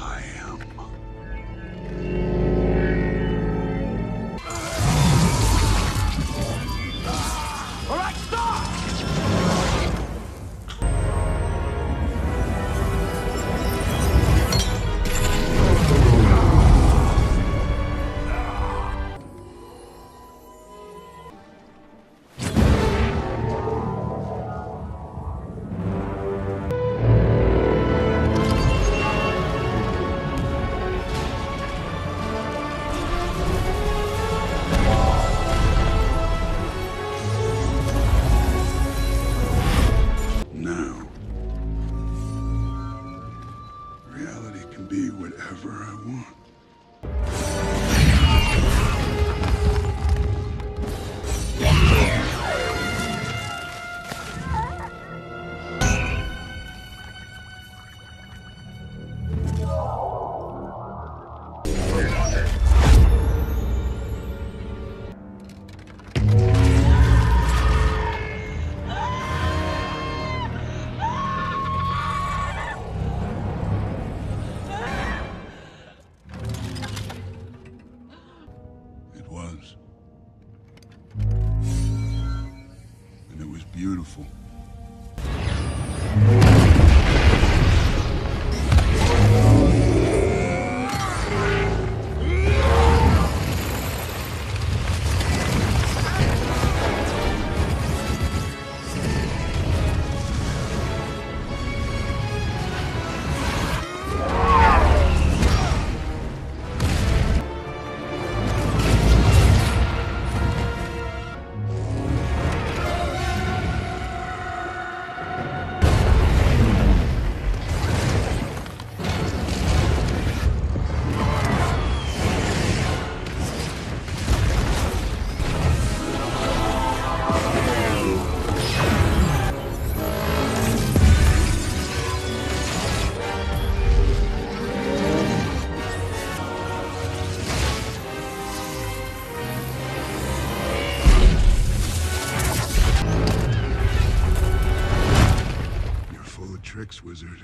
I can be whatever I want. Beautiful. Tricks, wizard.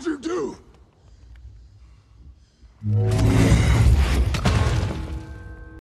did you do?